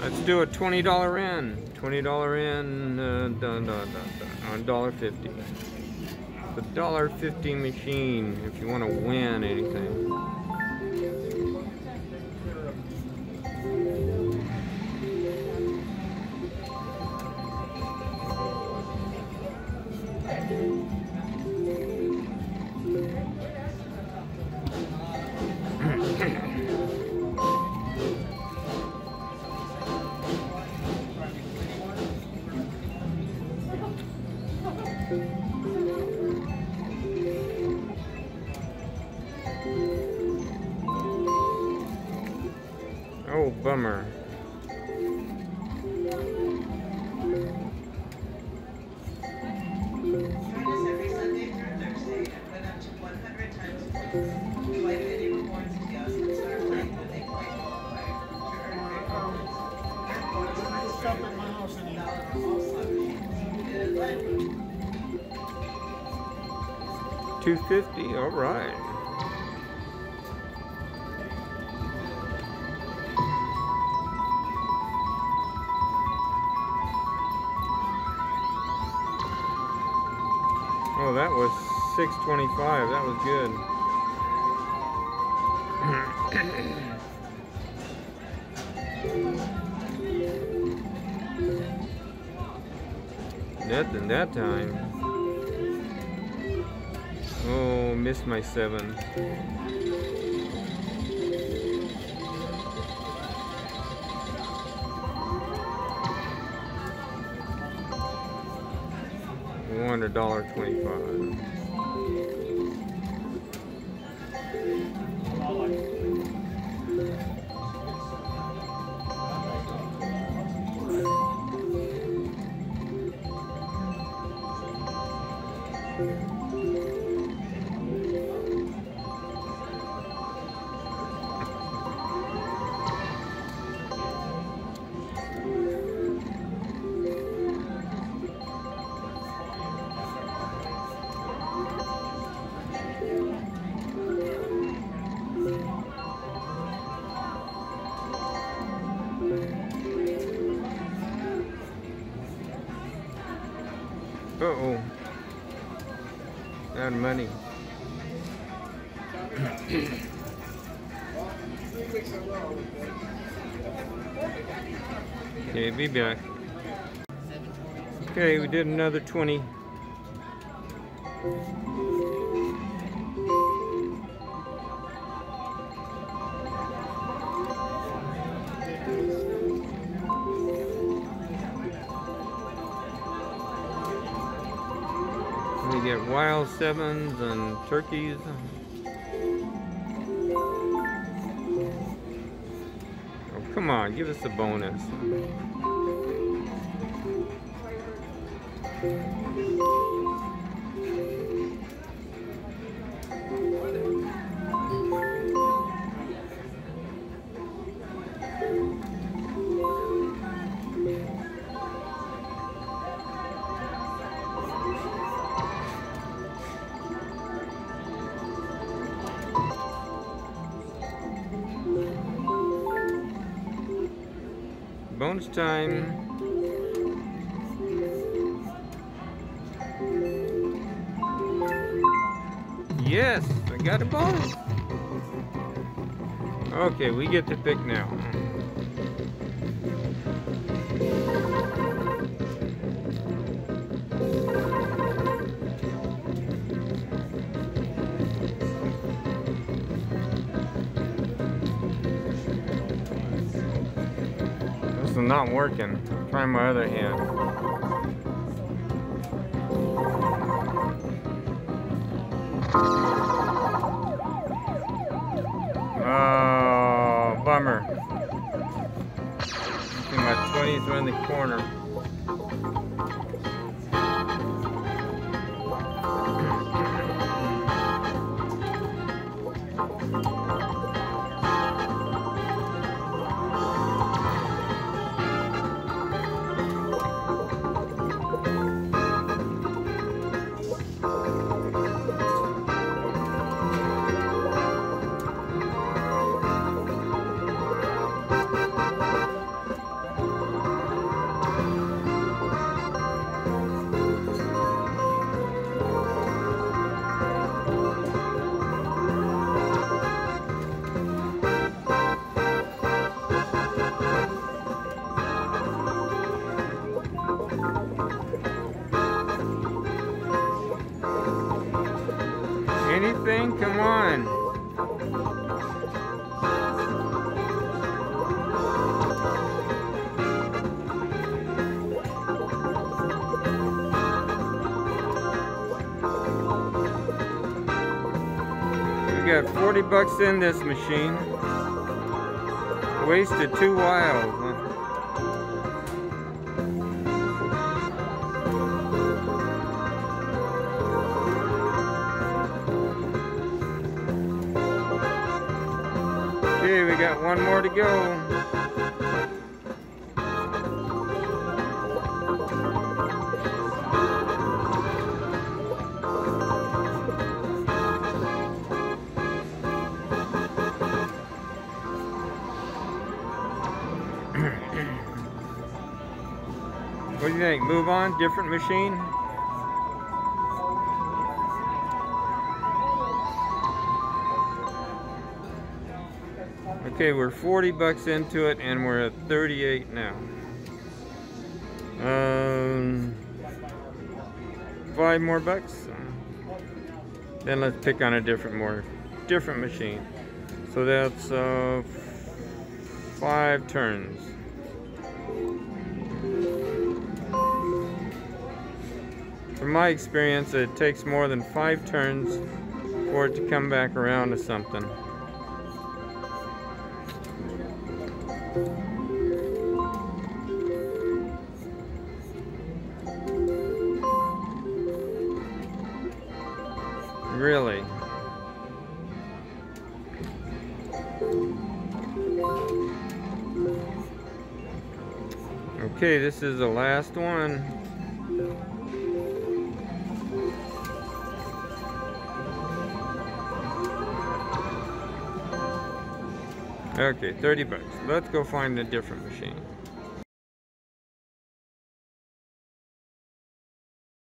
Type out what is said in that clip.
Let's do a $20 in. $20 in, uh, dun, dun, dun, dun, on $1.50. The $1.50 machine if you want to win anything. Machines. Good luck. 250, all right. That was 625. That was good. Nothing that time. Oh, missed my seven. $400.25. Of money. Okay, be back. Okay, we did another 20. We get wild sevens and turkeys. Oh, come on, give us a bonus. Bonus time. Yes, I got a bonus. Okay, we get to pick now. Not working. Try my other hand. Oh, bummer. See, my 20s are in the corner. Anything? Come on. We got 40 bucks in this machine. Wasted two wild. Okay, we got one more to go. What do you think? Move on? Different machine? Okay, we're 40 bucks into it and we're at 38 now. Um, five more bucks. Then let's pick on a different more different machine. So that's uh, five turns. From my experience, it takes more than five turns for it to come back around to something. Really? Okay, this is the last one. Okay, 30 bucks. Let's go find a different machine.